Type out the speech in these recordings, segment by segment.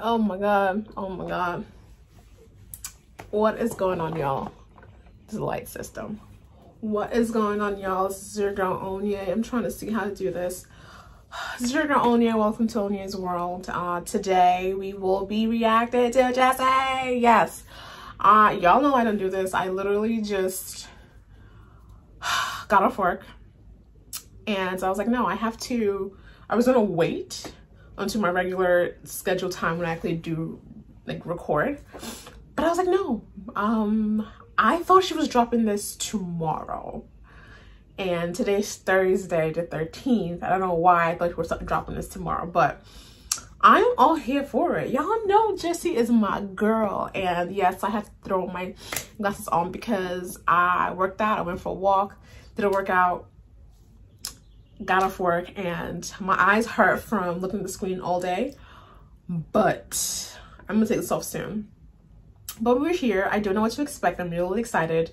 Oh my god. Oh my god. What is going on, y'all? This light system. What is going on, y'all? This is your girl Onye. I'm trying to see how to do this. This is your girl Onye. Welcome to Onye's World. Uh, today we will be reacting to Jessi. Yes. Uh, y'all know I don't do this. I literally just got off work and so I was like, no, I have to, I was gonna wait until my regular scheduled time when I actually do like record. But I was like, no, um, I thought she was dropping this tomorrow. And today's Thursday, the 13th. I don't know why I thought she was dropping this tomorrow, but I'm all here for it. Y'all know Jessi is my girl. And yes, I had to throw my glasses on because I worked out. I went for a walk, did a workout, got off work and my eyes hurt from looking at the screen all day but i'm gonna take this off soon. But we're here. I don't know what to expect. I'm really excited.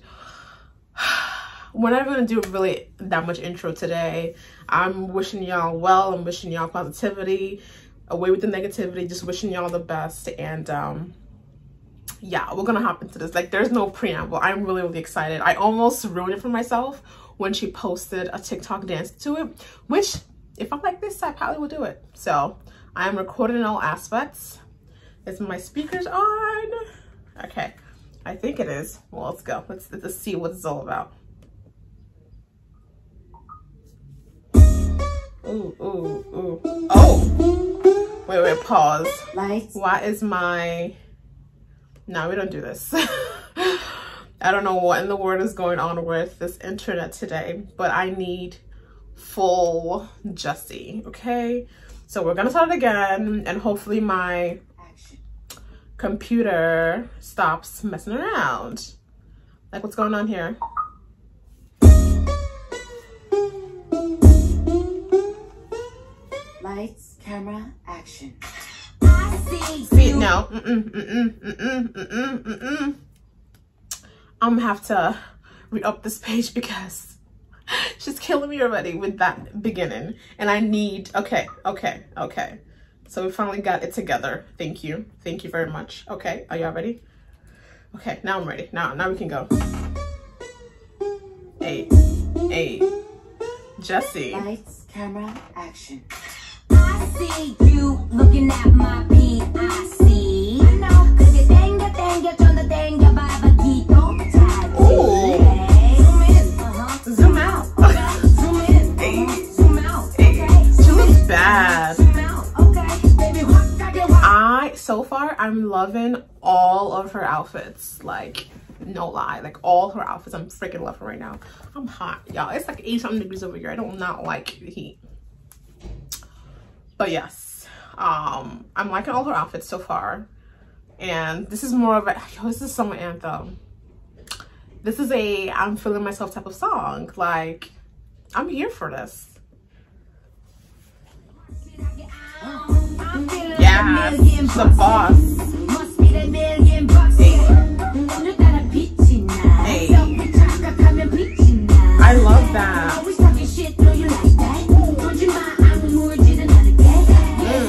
We're not gonna do really that much intro today. I'm wishing y'all well. I'm wishing y'all positivity. Away with the negativity. Just wishing y'all the best. And um yeah we're gonna hop into this. Like there's no preamble. I'm really really excited. I almost ruined it for myself when she posted a TikTok dance to it, which if I'm like this, I probably will do it. So I am recording in all aspects. Is my speakers on? Okay, I think it is. Well, let's go. Let's, let's see what it's all about. Ooh, ooh, ooh. Oh! Wait, wait, pause. Lights. Why is my... No, we don't do this. I don't know what in the world is going on with this internet today, but I need full Jessi, okay? So we're gonna start it again and hopefully my computer stops messing around. Like what's going on here? Lights, camera, action. See, no. Mm-mm, mm-mm, mm-mm, mm-mm, mm-mm. I'm gonna have to re-up this page because she's killing me already with that beginning. And I need, okay, okay, okay. So we finally got it together. Thank you. Thank you very much. Okay, are y'all ready? Okay, now I'm ready. Now, now we can go. Hey, hey, Jessi. Lights, camera, action. I see you looking at my P.I.C. I know, cause you tenga, chonda, tenga, babakito. Ooh. So far, I'm loving all of her outfits. Like, no lie. Like, all her outfits. I'm freaking loving right now. I'm hot, y'all. It's like 80 something degrees over here. I don't not like the heat. But yes, um, I'm liking all her outfits so far. And this is more of a, yo, this is summer anthem. This is a I'm feeling myself type of song. Like, I'm here for this. Yes, ass. She's boss. I love that. Mm.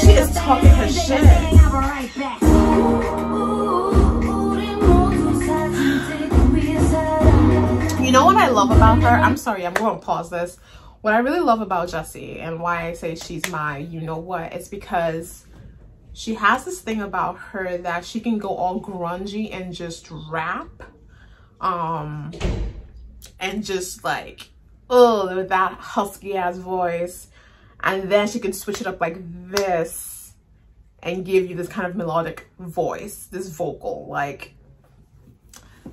She is talking her shit. you know what I love about her? I'm sorry, I'm going to pause this. What I really love about Jessi and why I say she's my you know what, it's because she has this thing about her that she can go all grungy and just rap. Um, and just like, oh, with that husky ass voice. And then she can switch it up like this and give you this kind of melodic voice, this vocal. Like,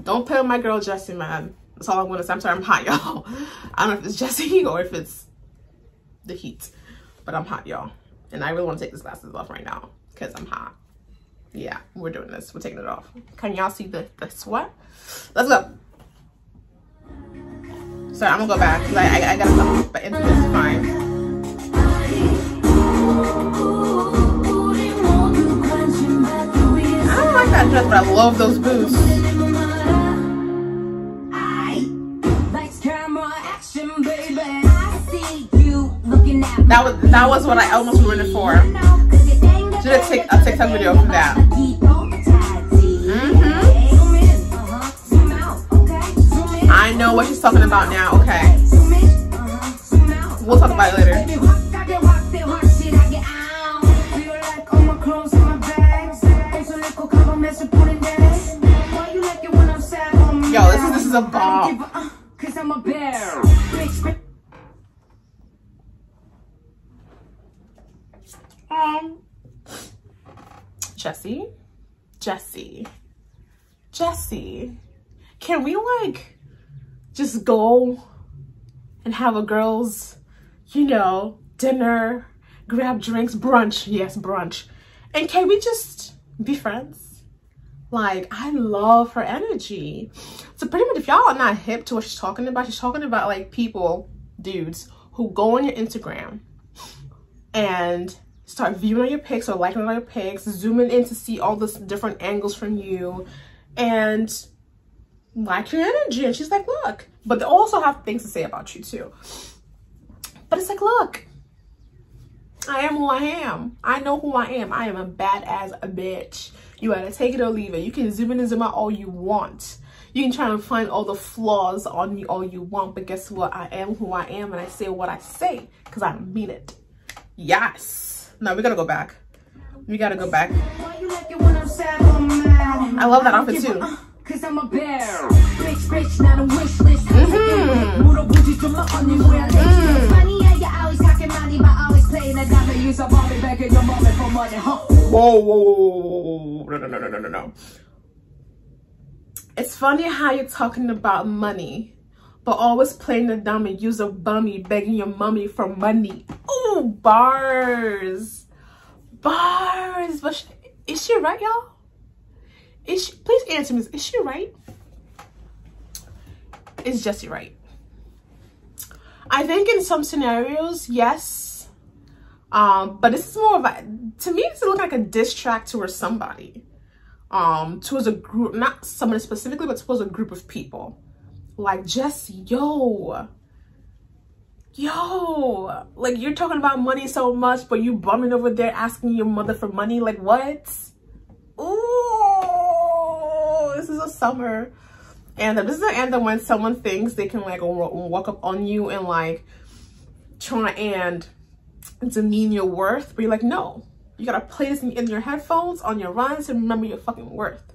don't play with my girl Jessi man. That's all I want to say. I'm sorry, I'm hot, y'all. I don't know if it's Jessi or if it's the heat, but I'm hot, y'all. And I really want to take these glasses off right now because I'm hot. Yeah, we're doing this. We're taking it off. Can y'all see the, the sweat? Let's go. Sorry, I'm gonna go back because I, I, I, gotta go, but it's fine. I don't like that dress, but I love those boots. That was that was what I almost ruined it for. Should have take- a TikTok video from that. Mm-hmm. I know what she's talking about now. Okay, we'll talk about it later. Jessi, Jessi, Jessi, can we like just go and have a girls, you know, dinner, grab drinks, brunch? Yes, brunch. And can we just be friends? Like, I love her energy. So pretty much if y'all are not hip to what she's talking about, she's talking about like people, dudes, who go on your Instagram and start viewing on your pics or liking all your pics, zooming in to see all the different angles from you and like your energy. And she's like, look, but they also have things to say about you too. But it's like, look, I am who I am. I know who I am. I am a badass bitch. You gotta take it or leave it. You can zoom in and zoom out all you want. You can try to find all the flaws on me all you want, but guess what? I am who I am and I say what I say because I mean it. Yes. No, we gotta go back. We gotta go back. I love that outfit too. Cause I'm a bear. Mm-hmm. Mm-hmm. Whoa, whoa, whoa, whoa, no, no, no, no, no, no. It's funny how you're talking about money but always playing the dumb and use a bummy begging your mommy for money. Ooh, bars. Bars. But she, is she right, y'all? Is she, please answer me. Is she right? Is Jessi right? I think in some scenarios, yes. Um, but this is more of a, to me, it's looking like a diss track towards somebody. Um, towards a group, not somebody specifically, but towards a group of people. Like, just, yo, yo, like you're talking about money so much, but you bumming over there asking your mother for money. Like, what? Ooh, this is a summer. And uh, This is an anthem when someone thinks they can like walk up on you and like try and demean your worth, but you're like, no, you gotta play this in your headphones on your runs and remember your fucking worth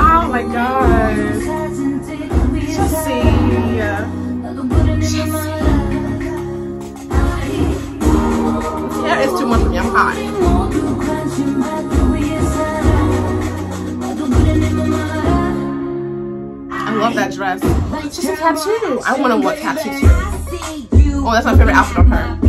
Oh my god. See. That is too much for me. I'm hot. I love that dress. She's a tattoo. I want to look tattoo too. Oh, that's my favorite outfit on her.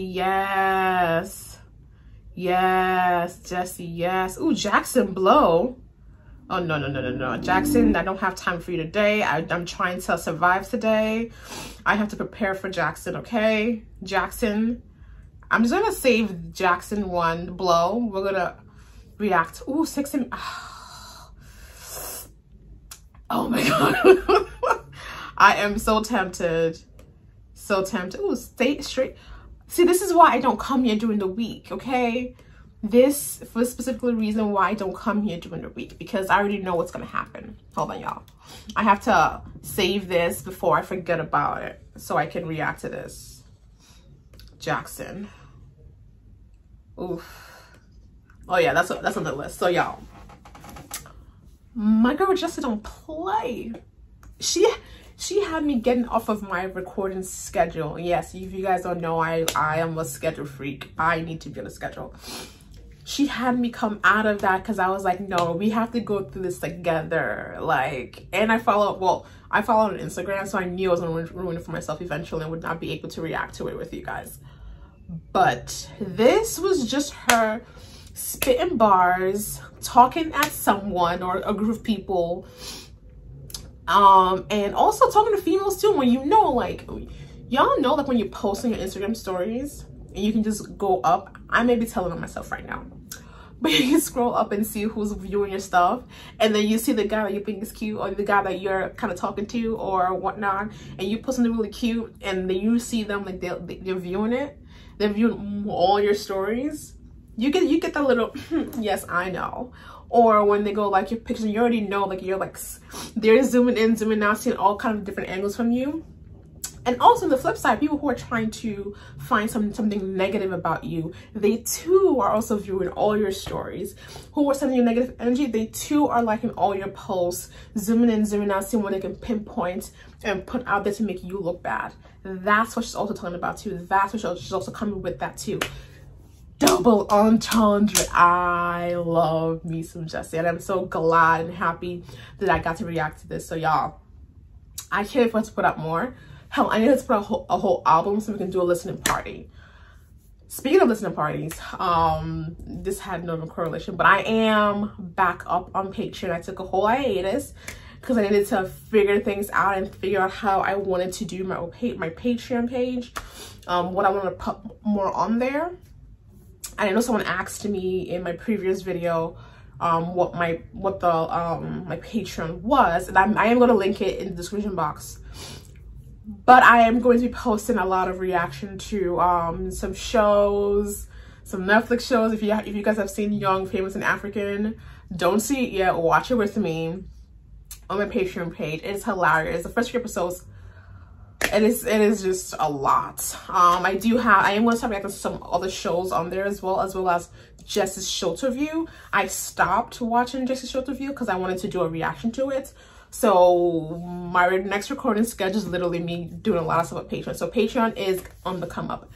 Yes, yes. Jessi, yes. Ooh, Jackson Blow. Oh, no, no, no, no, no. Jackson, I don't have time for you today. I, I'm trying to survive today. I have to prepare for Jackson, okay? Jackson. I'm just going to save Jackson Wang blow. We're going to react. Ooh, six and... Oh, my God. I am so tempted so tempted. Ooh, stay straight. See, this is why I don't come here during the week, okay? This, for a specific reason why I don't come here during the week, because I already know what's gonna happen. Hold on, y'all. I have to save this before I forget about it, so I can react to this. Jackson. Oof. Oh yeah, that's that's on the list. So y'all, my girl Jessi don't play. She she had me getting off of my recording schedule. Yes, if you guys don't know, I I am a schedule freak. I need to be on a schedule. She had me come out of that because I was like, no, we have to go through this together. Like, and I follow well, I follow on Instagram, so I knew I was gonna ruin it for myself eventually and would not be able to react to it with you guys. But this was just her spitting bars, talking at someone or a group of people. Um, and also talking to females too, when you know, like, y'all know, like, when you post on your Instagram stories and you can just go up, I may be telling on myself right now, but you can scroll up and see who's viewing your stuff, and then you see the guy that you think is cute or the guy that you're kind of talking to or whatnot, and you post something really cute, and then you see them, like, they're, they're viewing it, they're viewing all your stories, you get you get that little yes i know. Or when they go like your pictures you already know like you're like they're zooming in zooming out seeing all kind of different angles from you. And also on the flip side people who are trying to find some something negative about you they too are also viewing all your stories. Who are sending you negative energy they too are liking all your posts zooming in zooming out seeing what they can pinpoint and put out there to make you look bad. That's what she's also talking about too. That's what she's also coming with that too double entendre. I love me some Jessi and I'm so glad and happy that I got to react to this. So y'all, I can't wait to put up more. Hell, I need to put a whole, a whole album so we can do a listening party. Speaking of listening parties, um, this had no correlation, but I am back up on Patreon. I took a whole hiatus because I needed to figure things out and figure out how I wanted to do my my Patreon page, um, what I want to put more on there. I know someone asked me in my previous video um, what my what the um, my Patreon was, and I'm, I am going to link it in the description box. But I am going to be posting a lot of reaction to um, some shows, some Netflix shows. If you if you guys have seen Young, Famous, and African, don't see it yet. Watch it with me on my Patreon page. It's hilarious. The first few episodes it is it is just a lot um i do have i am going to talk about some other shows on there as well as well as Jess's Shelter View. I stopped watching Jess's Shelter View because I wanted to do a reaction to it. So my next recording schedule is literally me doing a lot of stuff on Patreon. So Patreon is on the come up.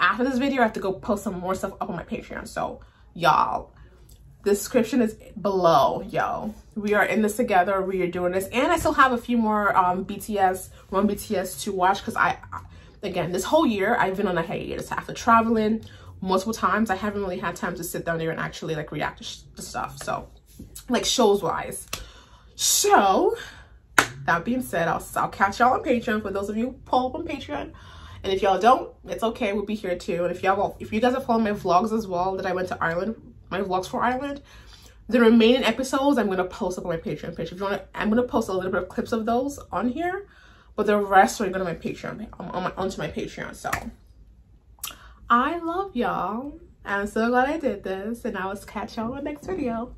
After this video, I have to go post some more stuff up on my Patreon. So y'all, description is below yo we are in this together. We are doing this. And i still have a few more um bts one bts to watch because i again this whole year i've been on a hiatus. After traveling multiple times i haven't really had time to sit down there and actually like react to, to stuff. So like shows wise so that being said i'll, I'll catch y'all on patreon for those of you who pull up on patreon. And if y'all don't it's okay. We'll be here too. And if y'all if you guys have followed my vlogs as well that i went to ireland my vlogs for Ireland. The remaining episodes I'm gonna post up on my Patreon page. If you want, I'm gonna post a little bit of clips of those on here, but the rest are going to my Patreon, um, on my, onto my Patreon. So I love y'all. I'm so glad I did this, and I will catch y'all in the next video.